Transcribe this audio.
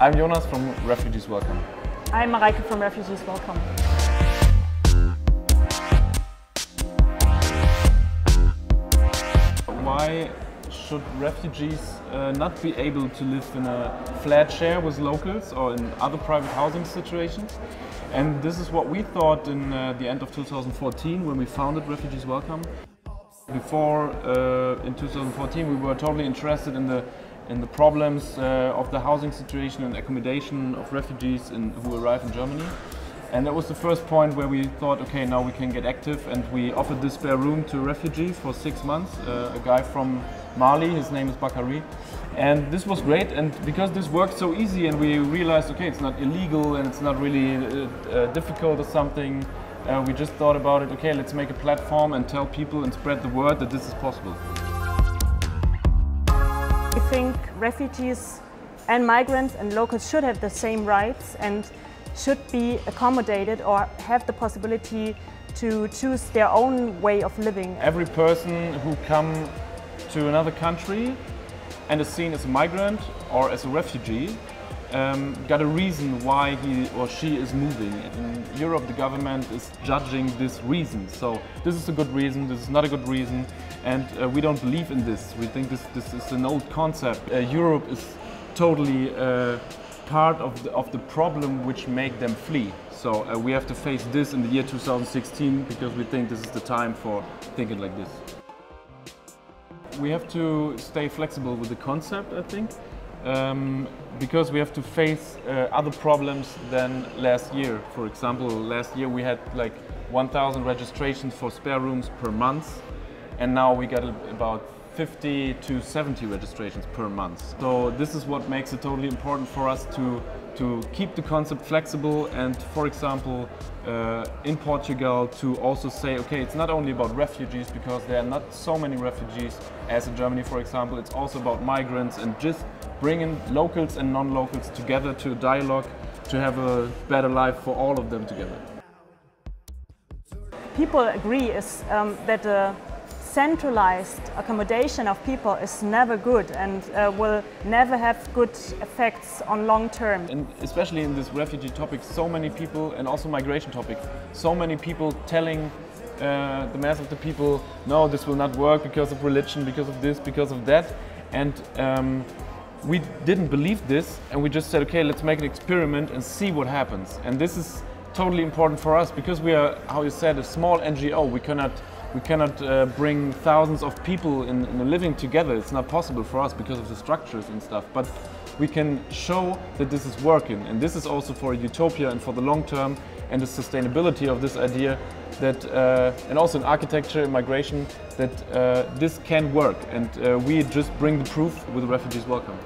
I'm Jonas from Refugees Welcome. I'm Mareike from Refugees Welcome. Why should refugees uh, not be able to live in a flat share with locals or in other private housing situations? And this is what we thought in uh, the end of 2014 when we founded Refugees Welcome. Before, uh, in 2014, we were totally interested in the in the problems uh, of the housing situation and accommodation of refugees in, who arrive in Germany. And that was the first point where we thought, okay, now we can get active, and we offered this spare room to refugees for six months. Uh, a guy from Mali, his name is Bakari, and this was great. And because this worked so easy, and we realized, okay, it's not illegal and it's not really uh, uh, difficult or something. Uh, we just thought about it. Okay, let's make a platform and tell people and spread the word that this is possible. We think refugees and migrants and locals should have the same rights and should be accommodated or have the possibility to choose their own way of living. Every person who come to another country and is seen as a migrant or as a refugee um, got a reason why he or she is moving. In Europe, the government is judging this reason. So this is a good reason, this is not a good reason, and uh, we don't believe in this. We think this, this is an old concept. Uh, Europe is totally uh, part of the, of the problem which make them flee. So uh, we have to face this in the year 2016 because we think this is the time for thinking like this. We have to stay flexible with the concept, I think, um, because we have to face uh, other problems than last year. For example, last year we had like 1,000 registrations for spare rooms per month, and now we got about 50 to 70 registrations per month. So this is what makes it totally important for us to to keep the concept flexible and for example uh, in Portugal to also say okay it's not only about refugees because there are not so many refugees as in Germany for example it's also about migrants and just bringing locals and non-locals together to a dialogue to have a better life for all of them together. People agree is um, that uh, centralized accommodation of people is never good and uh, will never have good effects on long term. And especially in this refugee topic, so many people, and also migration topic, so many people telling uh, the mass of the people, no, this will not work because of religion, because of this, because of that. And um, we didn't believe this, and we just said, okay, let's make an experiment and see what happens. And this is totally important for us because we are, how you said, a small NGO. We cannot we cannot uh, bring thousands of people in, in living together. It's not possible for us because of the structures and stuff. But we can show that this is working. And this is also for utopia and for the long term and the sustainability of this idea that, uh, and also in architecture and migration, that uh, this can work. And uh, we just bring the proof with Refugees Welcome.